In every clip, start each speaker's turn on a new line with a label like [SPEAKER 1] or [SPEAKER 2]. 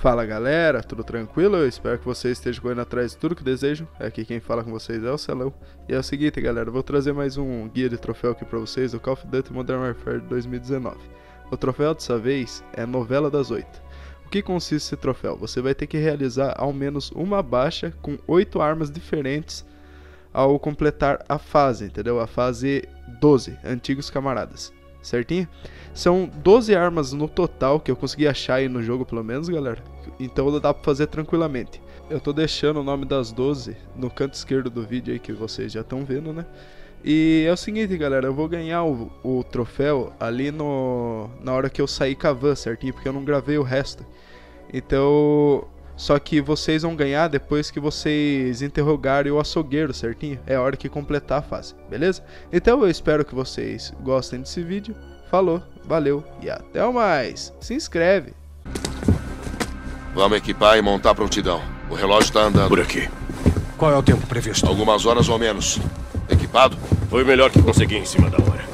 [SPEAKER 1] Fala galera, tudo tranquilo? Eu espero que vocês estejam correndo atrás de tudo que desejam. Aqui quem fala com vocês é o Celão. E é o seguinte galera, vou trazer mais um guia de troféu aqui pra vocês do Call of Duty Modern Warfare 2019. O troféu dessa vez é Novela das Oito. O que consiste esse troféu? Você vai ter que realizar ao menos uma baixa com oito armas diferentes ao completar a fase, entendeu? A fase 12, Antigos Camaradas certinho? São 12 armas no total que eu consegui achar aí no jogo, pelo menos, galera. Então dá pra fazer tranquilamente. Eu tô deixando o nome das 12 no canto esquerdo do vídeo aí que vocês já estão vendo, né? E é o seguinte, galera, eu vou ganhar o, o, troféu ali no na hora que eu sair com a van, certinho? Porque eu não gravei o resto. Então, só que vocês vão ganhar depois que vocês interrogarem o açougueiro, certinho? É a hora que completar a fase, beleza? Então eu espero que vocês gostem desse vídeo. Falou, valeu e até mais. Se inscreve.
[SPEAKER 2] Vamos equipar e montar prontidão. O relógio está andando.
[SPEAKER 3] Por aqui. Qual é o tempo previsto?
[SPEAKER 2] Algumas horas ou menos. Equipado?
[SPEAKER 4] Foi o melhor que consegui em cima da hora.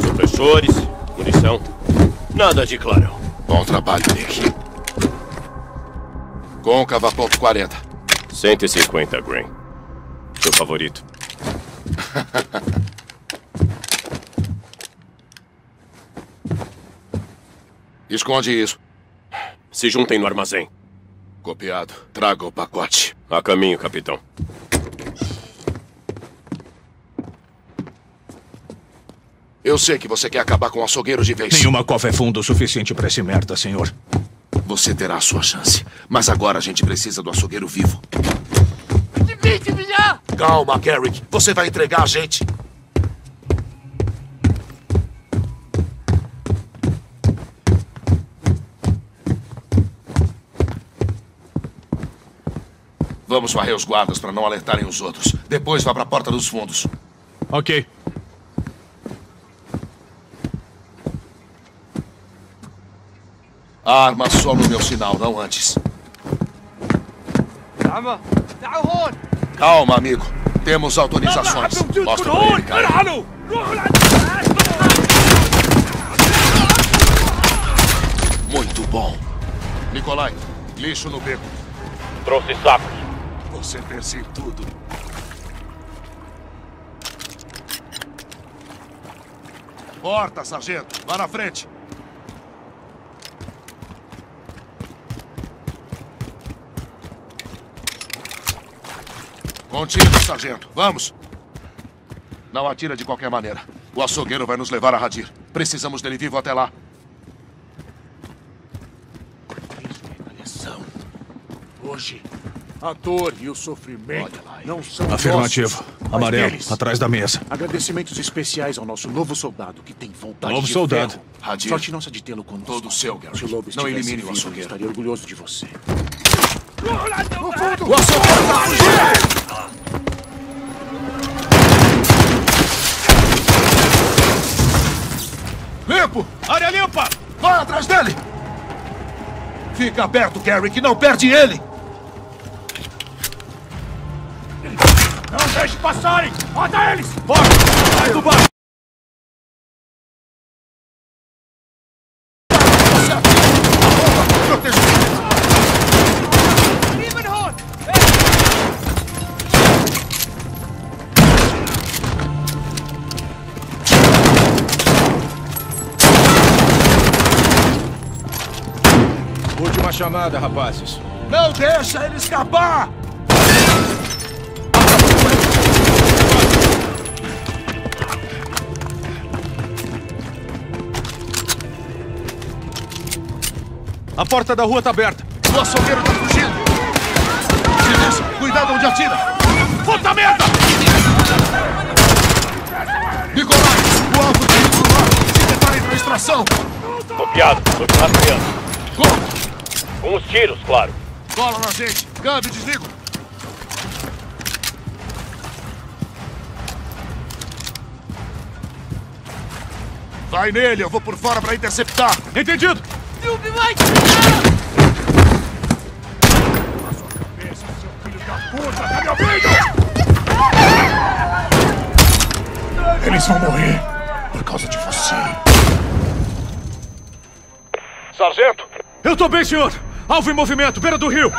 [SPEAKER 4] Supressores, munição. Nada de clarão.
[SPEAKER 2] Bom trabalho, Nick. Côncava, ponto 40.
[SPEAKER 4] 150 grain. Seu favorito.
[SPEAKER 2] Esconde isso.
[SPEAKER 4] Se juntem no armazém.
[SPEAKER 2] Copiado. Traga o pacote.
[SPEAKER 4] A caminho, capitão.
[SPEAKER 2] Eu sei que você quer acabar com o açougueiro de vez.
[SPEAKER 3] Nenhuma cova é fundo o suficiente para esse merda, senhor.
[SPEAKER 2] Você terá a sua chance. Mas agora a gente precisa do açougueiro vivo. Calma, Garrick. Você vai entregar a gente. Vamos varrer os guardas para não alertarem os outros. Depois vá para a porta dos fundos.
[SPEAKER 3] Ok.
[SPEAKER 2] Arma só no meu sinal, não antes. Calma, amigo. Temos autorizações. Mostra pra ele, cara. Muito bom. Nikolai, lixo no beco.
[SPEAKER 4] Trouxe sacos.
[SPEAKER 2] Você fez tudo. Porta, sargento. Vá na frente. Contigo, sargento. Vamos. Não atira de qualquer maneira. O açougueiro vai nos levar a Radir. Precisamos dele vivo até lá.
[SPEAKER 5] Hoje, a dor e o sofrimento não são
[SPEAKER 3] Afirmativo.
[SPEAKER 5] Nossos,
[SPEAKER 3] Amarelo,
[SPEAKER 5] deles.
[SPEAKER 3] atrás da mesa.
[SPEAKER 5] Agradecimentos especiais ao nosso novo soldado que tem vontade
[SPEAKER 3] Novo
[SPEAKER 5] de
[SPEAKER 3] soldado.
[SPEAKER 5] ferro.
[SPEAKER 2] Hadir.
[SPEAKER 5] Sorte nossa de tê-lo conosco.
[SPEAKER 2] Todo seu, Garrett.
[SPEAKER 5] Se o Lobo
[SPEAKER 2] Não elimine o
[SPEAKER 5] vivo,
[SPEAKER 2] açougueiro.
[SPEAKER 5] eu estaria orgulhoso de você.
[SPEAKER 2] O açougueiro tá fugindo! Limpo!
[SPEAKER 3] Área limpa!
[SPEAKER 2] Vai atrás dele! Fica perto, Garrick. Não perde ele!
[SPEAKER 3] Não deixe passarem! Mata eles! Forte! Sai do bar! Chamada, rapazes.
[SPEAKER 2] Não deixa ele escapar!
[SPEAKER 3] A porta da rua tá aberta.
[SPEAKER 2] O açougueiro tá fugindo! Silêncio! Cuidado onde atira!
[SPEAKER 3] Puta merda!
[SPEAKER 2] Nicolai! O alvo norte! Se preparem pra extração!
[SPEAKER 4] Copiado. Rastreando.
[SPEAKER 2] Como?
[SPEAKER 4] Com os tiros, claro.
[SPEAKER 2] Cola na gente! Câmbio, desligo! Vai nele, eu vou por fora pra interceptar!
[SPEAKER 3] Entendido!
[SPEAKER 5] Puta, tá me ouvindo? Eles vão morrer por causa de você.
[SPEAKER 4] Sargento,
[SPEAKER 3] Eu tô bem, senhor! Alvo em movimento, beira do rio!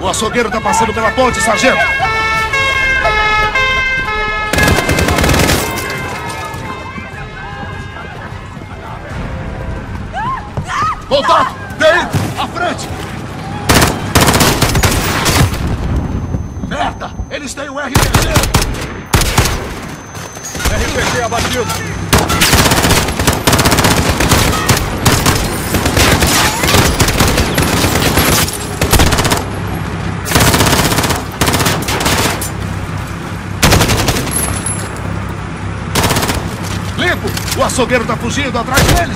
[SPEAKER 2] O açougueiro tá passando pela ponte, sargento! Contato! Vem! À frente! Merda! Eles têm o RPG!
[SPEAKER 3] RPG abatido!
[SPEAKER 2] Limpo! O açougueiro tá fugindo atrás dele!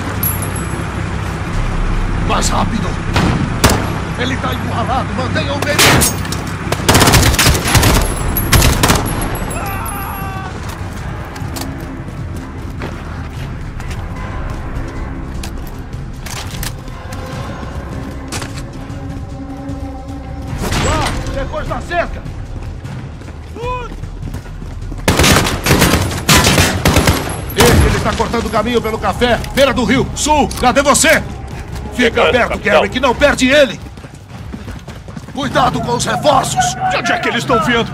[SPEAKER 2] Mais rápido! Ele tá encurralado! Mantenham dele! Vá! Depois da cerca! Ele, ele tá cortando o caminho pelo café, beira do rio, sul. Cadê você? Fica
[SPEAKER 4] Chegando,
[SPEAKER 2] perto. Gary, que não perde ele. Cuidado com os reforços.
[SPEAKER 3] De onde é que eles estão vindo?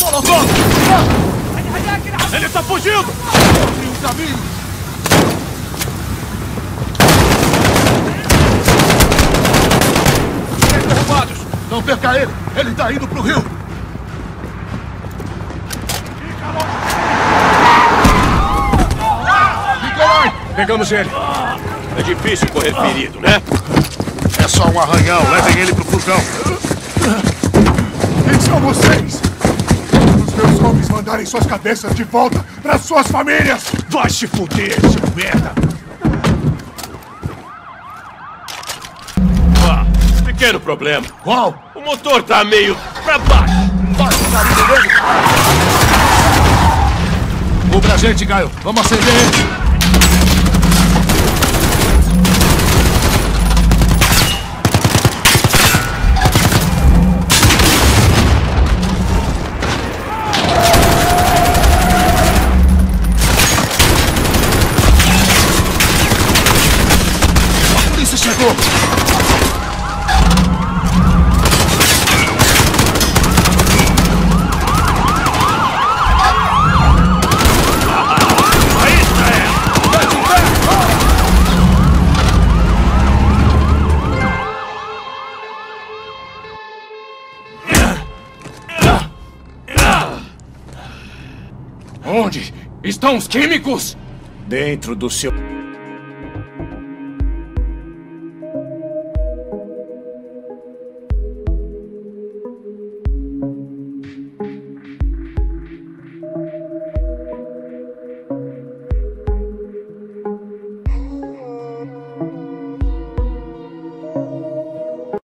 [SPEAKER 2] Molotov!
[SPEAKER 3] Ele tá fugindo!
[SPEAKER 2] Abre um caminho. Não perca ele. Ele tá indo pro rio. Nicolai!
[SPEAKER 3] Pegamos ele!
[SPEAKER 4] É difícil correr ferido, né?
[SPEAKER 2] É só um arranhão. Levem ele pro furgão.
[SPEAKER 5] Quem são vocês? Os meus homens mandarem suas cabeças de volta para suas famílias!
[SPEAKER 3] Vai se fuder, seu merda!
[SPEAKER 4] Pequeno problema.
[SPEAKER 2] Qual?
[SPEAKER 4] O motor tá meio pra baixo.
[SPEAKER 2] Faz o carinho dele. Cubra a gente, Caio. Vamos acender ele. Chegou.
[SPEAKER 3] Onde estão os químicos?
[SPEAKER 5] Dentro do seu.